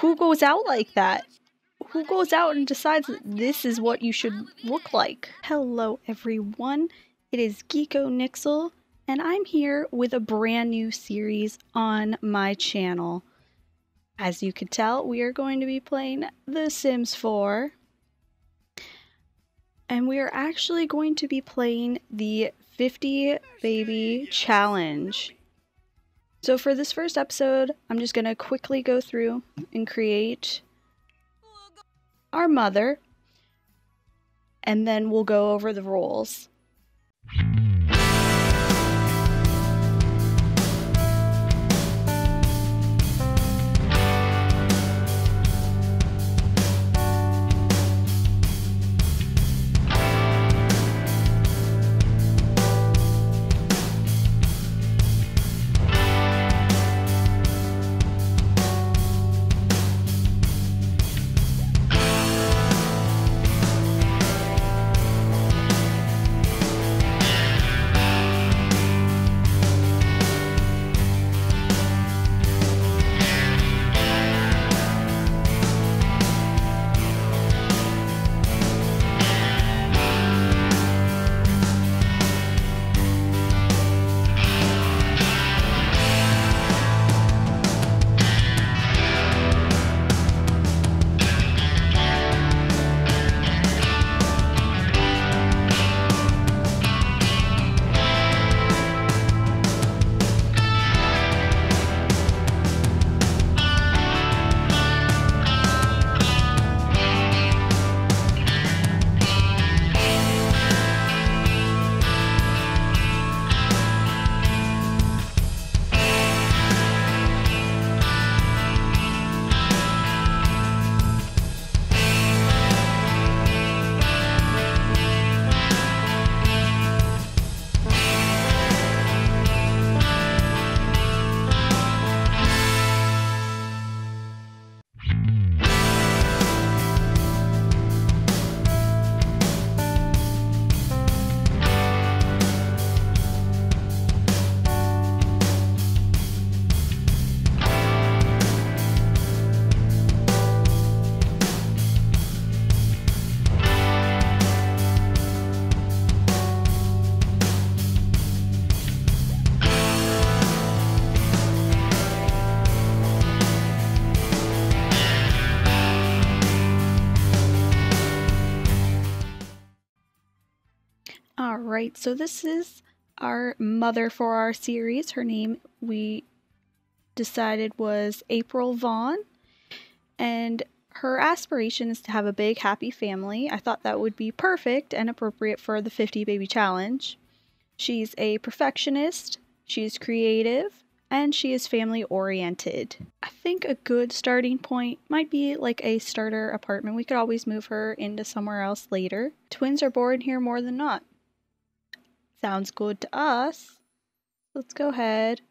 who goes out like that? Who goes out and decides that this is what you should look like? Hello, everyone. It is Geeko Nixel, and I'm here with a brand new series on my channel. As you can tell, we are going to be playing The Sims 4. And we are actually going to be playing the 50 Baby Challenge. So for this first episode, I'm just going to quickly go through and create our mother, and then we'll go over the rules. All right, so this is our mother for our series. Her name we decided was April Vaughn, and her aspiration is to have a big, happy family. I thought that would be perfect and appropriate for the 50 Baby Challenge. She's a perfectionist, she's creative, and she is family oriented. I think a good starting point might be like a starter apartment. We could always move her into somewhere else later. Twins are born here more than not. Sounds good to us. Let's go ahead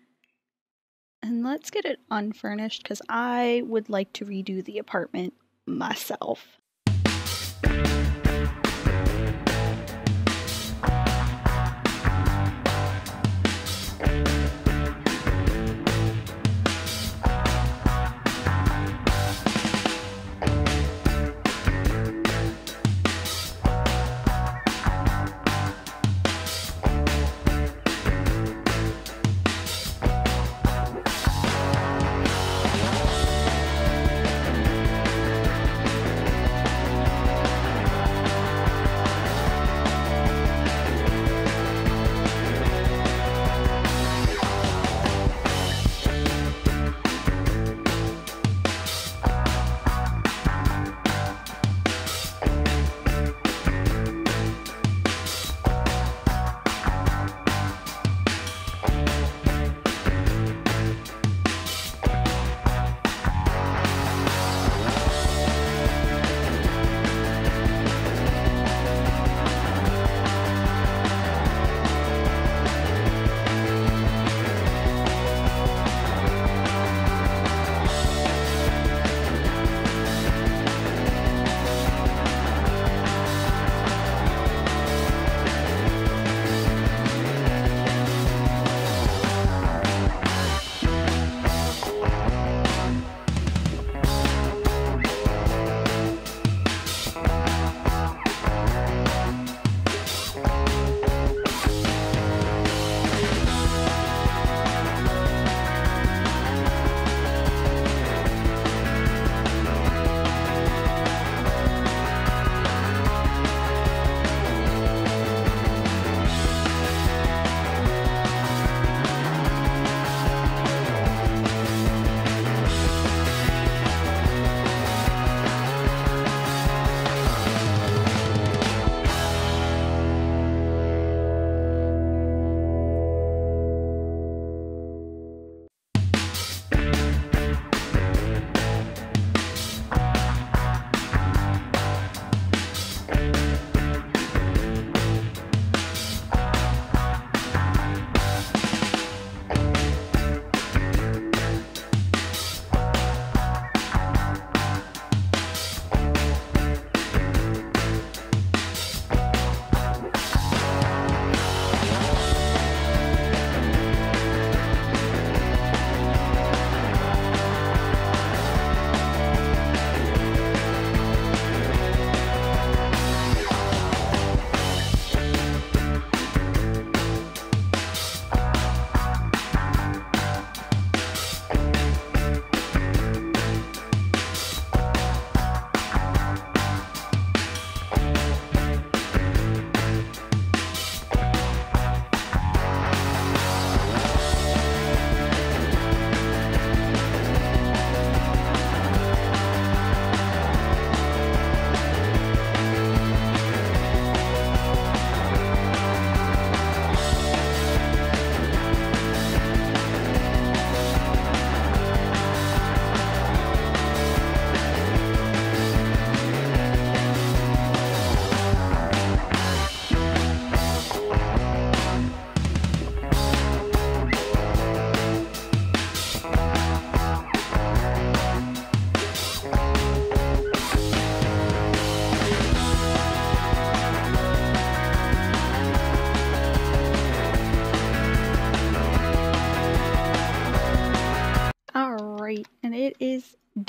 and let's get it unfurnished because I would like to redo the apartment myself.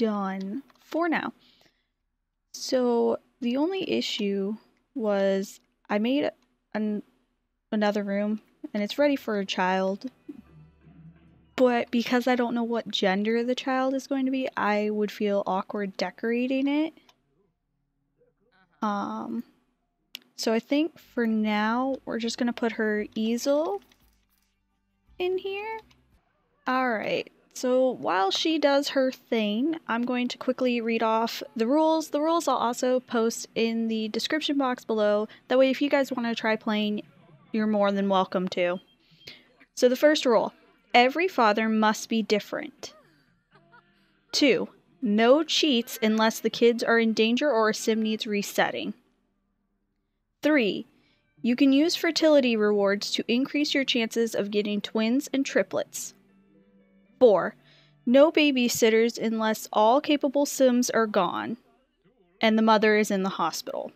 Done for now. So the only issue was I made an, another room and it's ready for a child. But because I don't know what gender the child is going to be, I would feel awkward decorating it. Um, so I think for now, we're just going to put her easel in here. Alright, so while she does her thing, I'm going to quickly read off the rules. The rules I'll also post in the description box below. That way, if you guys want to try playing, you're more than welcome to. So the first rule, every father must be different. Two, no cheats unless the kids are in danger or a sim needs resetting. Three, you can use fertility rewards to increase your chances of getting twins and triplets. 4. No babysitters unless all capable Sims are gone and the mother is in the hospital.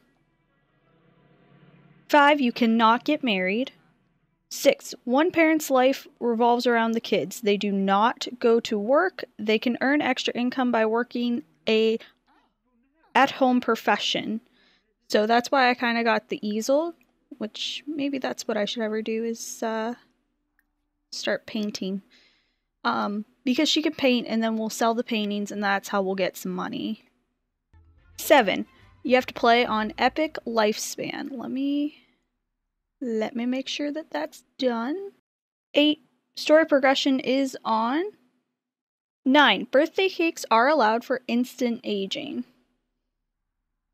5. You cannot get married. 6. One parent's life revolves around the kids. They do not go to work. They can earn extra income by working a at-home profession. So that's why I kind of got the easel, which maybe that's what I should ever do is uh, start painting. Um, because she can paint and then we'll sell the paintings and that's how we'll get some money. Seven, you have to play on Epic Lifespan. Let me, let me make sure that that's done. Eight, story progression is on. Nine, birthday cakes are allowed for instant aging.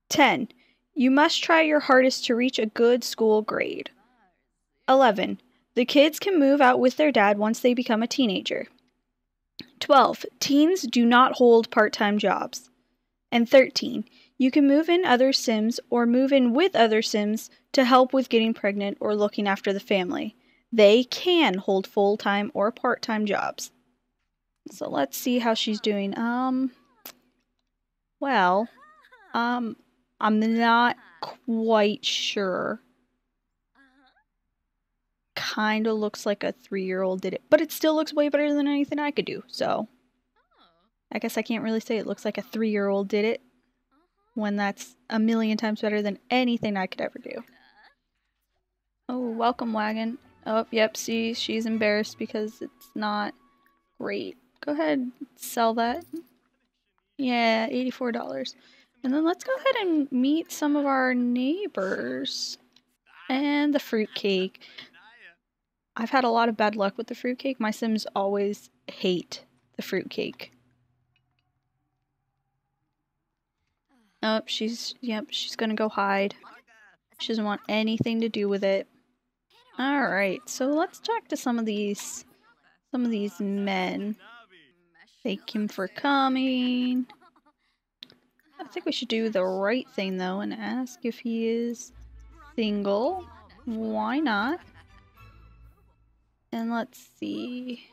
10. You must try your hardest to reach a good school grade. 11. The kids can move out with their dad once they become a teenager. 12. Teens do not hold part time jobs. And 13. You can move in other Sims or move in with other Sims to help with getting pregnant or looking after the family. They can hold full time or part time jobs. So let's see how she's doing. Um, well, um, I'm not quite sure kind of looks like a three year old did it, but it still looks way better than anything I could do. So oh. I guess I can't really say it looks like a three year old did it uh-huh. when that's a million times better than anything I could ever do. Oh, welcome wagon. Oh, yep, see, she's embarrassed because it's not great. Go ahead, sell that. Yeah, $84. And then let's go ahead and meet some of our neighbors. And the fruitcake. I've had a lot of bad luck with the fruitcake. My Sims always hate the fruitcake. Oh, she's, yep, she's gonna go hide. She doesn't want anything to do with it. Alright, so let's talk to some of these, some of these men. Thank him for coming. I think we should do the right thing though and ask if he is single. Why not? And let's see.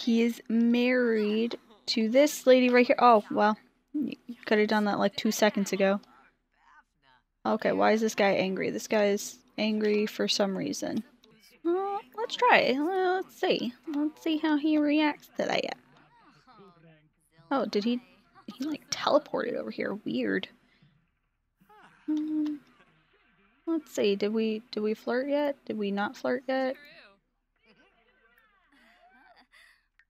He is married to this lady right here. Oh, well, you could have done that like two seconds ago. Okay, why is this guy angry? This guy is angry for some reason. Well, let's try it. Let's see. Let's see how he reacts to that. Oh, did he... He, like, teleported over here. Weird. Um, Let's see, did we did we flirt yet? Did we not flirt yet?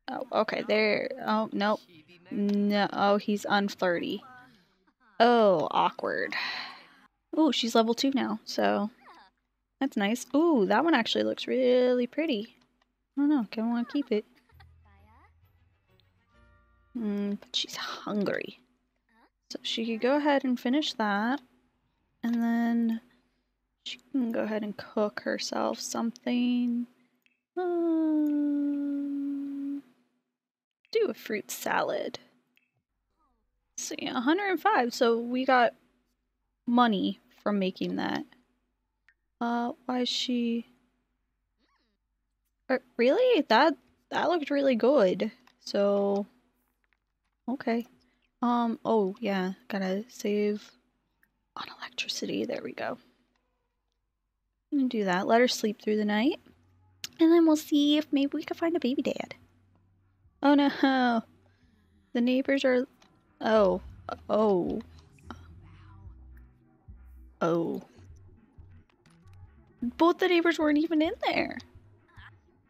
Oh, okay, there. Oh, nope. No, oh, he's unflirty. Oh, awkward. Ooh, she's level 2 now, so that's nice. Ooh, that one actually looks really pretty. I don't know, I kind of want to keep it. Mm, but she's hungry. So she could go ahead and finish that. And then she can go ahead and cook herself something. Um, do a fruit salad. Let's see, 105. So we got money from making that. Uh, why is she... Uh, really? That that looked really good. So, okay. Um, oh yeah, gotta save on electricity. There we go do that. Let her sleep through the night. And then we'll see if maybe we can find a baby dad. Oh no! The neighbors are. Oh. Oh. Oh. Both the neighbors weren't even in there.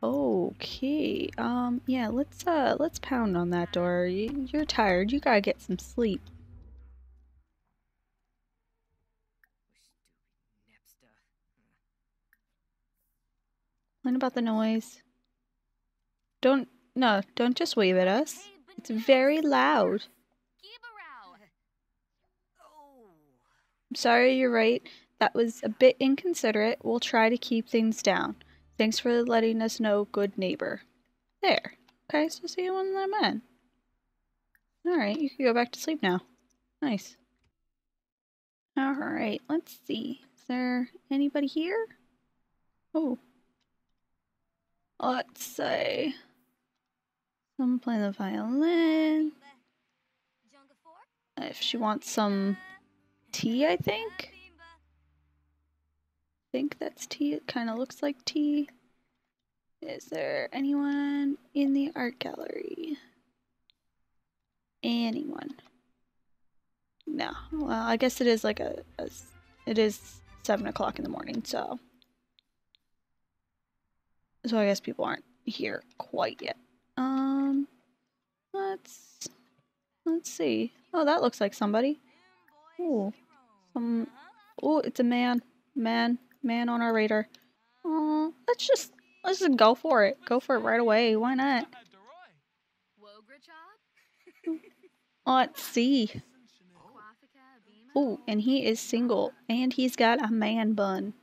Okay. Um. Yeah. Let's uh. Let's pound on that door. You, you're tired. You gotta get some sleep. What about the noise? Don't. No. Don't just wave at us. It's very loud. I'm sorry, you're right. That was a bit inconsiderate. We'll try to keep things down. Thanks for letting us know, good neighbor. There. Okay, so see you when I'm in. Alright, you can go back to sleep now. Nice. Alright, let's see. Is there anybody here? Oh. Let's say. Someone playing the violin. If she wants some tea, I think. I think that's tea. It kind of looks like tea. Is there anyone in the art gallery? Anyone? No. Well, I guess it is like a, a it is seven o'clock in the morning, so so I guess people aren't here quite yet. Um, let's let's see. Oh, that looks like somebody. Oh, some. Oh, it's a man, man, man on our radar. Oh, let's just let's just go for it. Go for it right away. Why not? Let's see. Oh, and he is single, and he's got a man bun.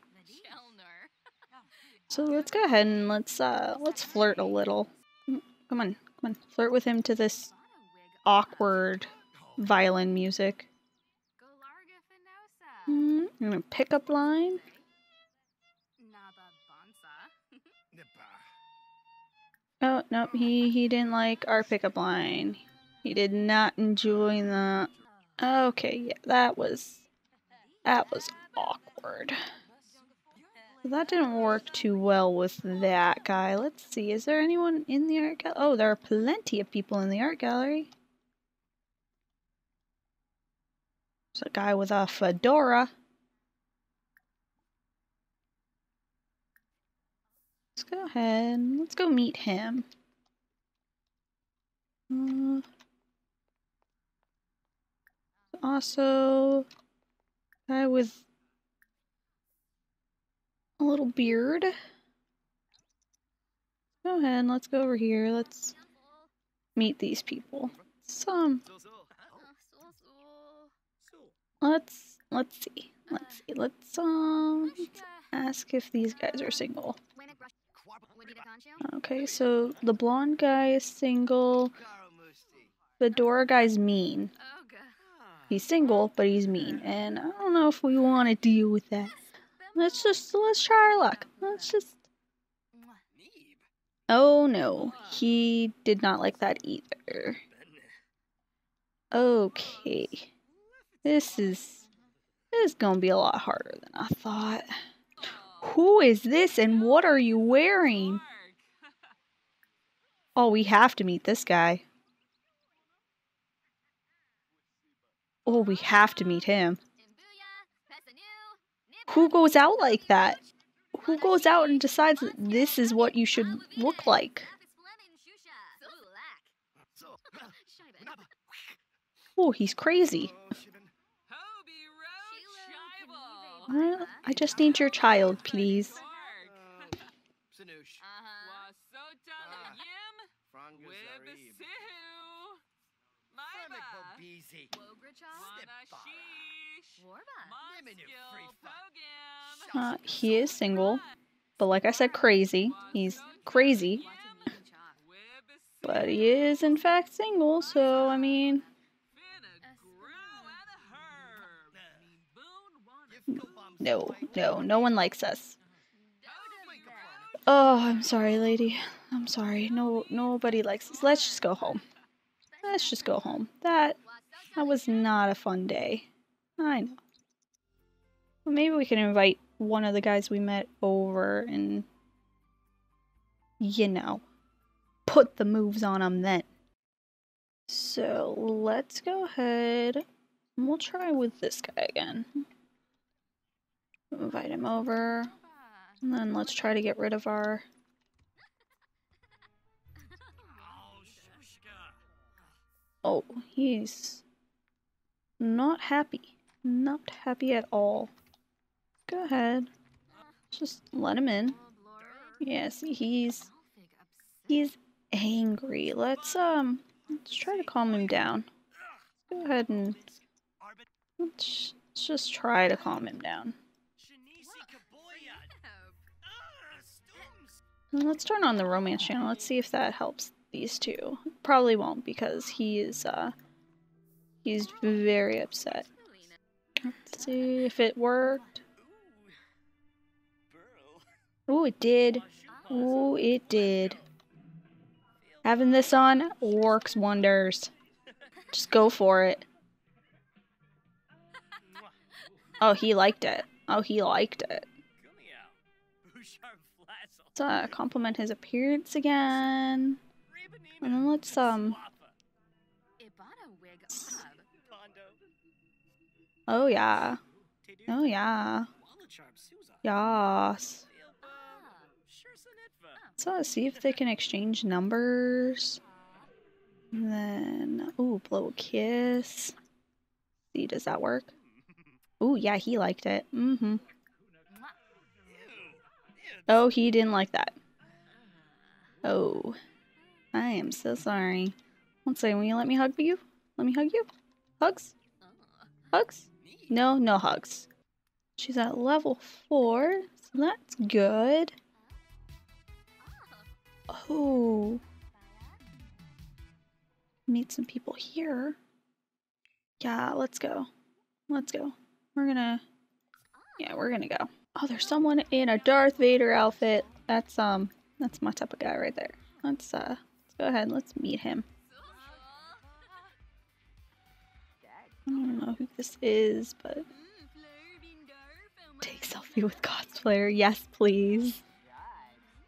So let's go ahead and let's uh let's flirt a little. Come on, come on, flirt with him to this awkward violin music. Mm, I'm gonna pick up line. Oh nope, he he didn't like our pickup line. He did not enjoy that. Okay, yeah, that was that was awkward. That didn't work too well with that guy. Let's see, is there anyone in the art gallery? Oh, there are plenty of people in the art gallery. There's a guy with a fedora. Let's go ahead. Let's go meet him. Uh, also, guy with a little beard. Go ahead, let's go over here. Let's meet these people. Some. Let's let's see. Let's see. Let's um let's ask if these guys are single. Okay, so the blonde guy is single. The Dora guy's mean. He's single, but he's mean, and I don't know if we want to deal with that. Let's just let's try our luck. Let's just. Oh no, he did not like that either. Okay, this is this is gonna be a lot harder than I thought. Who is this and what are you wearing? Oh, we have to meet this guy. Oh, we have to meet him. Who goes out like that? Who goes out and decides that this is what you should look like? Oh, he's crazy. Uh, I just need your child, please. Uh, he is single, but like I said, crazy. He's crazy. but he is, in fact, single, so I mean. No, no, no one likes us. Oh, I'm sorry, lady. I'm sorry. No, nobody likes us. Let's just go home. Let's just go home. That, that was not a fun day. I know. Well, maybe we can invite one of the guys we met over and, you know, put the moves on him then. So let's go ahead and we'll try with this guy again. Invite him over. And then let's try to get rid of our Oh, he's not happy. Not happy at all. Go ahead. Just let him in. Yes, he's he's angry. Let's um let's try to calm him down. Let's go ahead and let's, let's just try to calm him down. And let's turn on the romance channel. Let's see if that helps these two. Probably won't because he is, uh, he's very upset. Let's see if it worked. Oh, it did. Oh, it did. Having this on works wonders. Just go for it. Oh, he liked it. Oh, he liked it. Let's uh, compliment his appearance again. And then let's, um... Oh, yeah. Oh, yeah. Yas. So let's see if they can exchange numbers. And then, oh, blow a kiss. See, does that work? Oh, yeah, he liked it. Mm-hmm. Oh, he didn't like that. Oh. I am so sorry. One second, will you let me hug you? Let me hug you? Hugs? Hugs? No, no hugs. She's at level 4, so that's good. Oh. Meet some people here. Yeah, let's go. Let's go. We're gonna... Yeah, we're gonna go. Oh, there's someone in a Darth Vader outfit. That's, um, that's my type of guy right there. Let's, uh, let's go ahead, and let's meet him. I don't know who this is, but... Take selfie with cosplayer, yes please.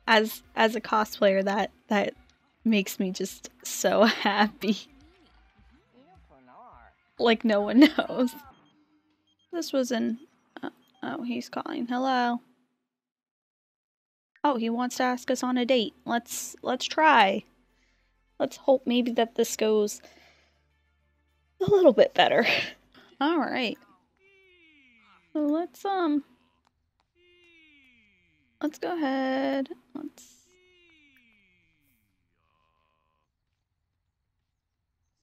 As as a cosplayer, that that makes me just so happy. Like no one knows. This was in... Uh, oh, he's calling. Hello. Oh, he wants to ask us on a date. Let's let's try. Let's hope maybe that this goes a little bit better. All right. So let's um let's go ahead. Let's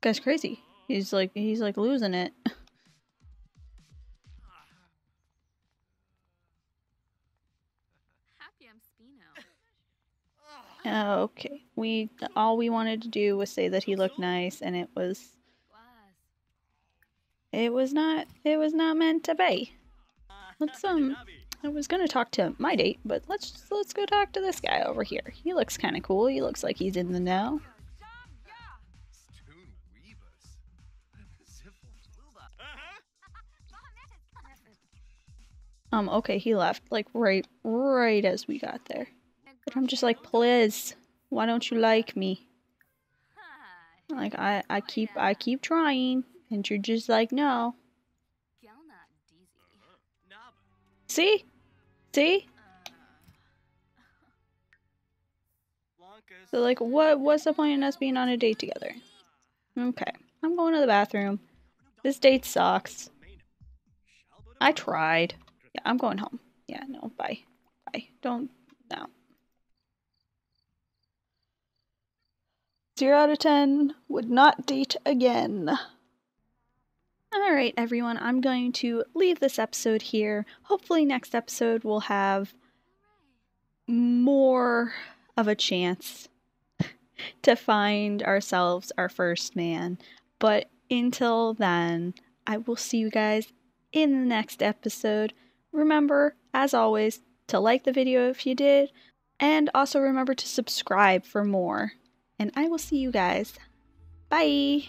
Guy's crazy. He's like he's like losing it. Okay, we all we wanted to do was say that he looked nice, and it was it was not it was not meant to be. Let's um, I was gonna talk to my date, but let's just, let's go talk to this guy over here. He looks kind of cool. He looks like he's in the know. Um, okay, he left, like, right, right as we got there. But I'm just like, please, why don't you like me? Like I, I keep I keep trying and you're just like no. See? See? So like what what's the point in us being on a date together? Okay. I'm going to the bathroom. This date sucks. I tried. Yeah, I'm going home. Yeah, no, bye. Bye. Don't no. 0 out of 10 would not date again. Alright, everyone, I'm going to leave this episode here. Hopefully, next episode we'll have more of a chance to find ourselves our first man. But until then, I will see you guys in the next episode. Remember, as always, to like the video if you did, and also remember to subscribe for more and I will see you guys. Bye!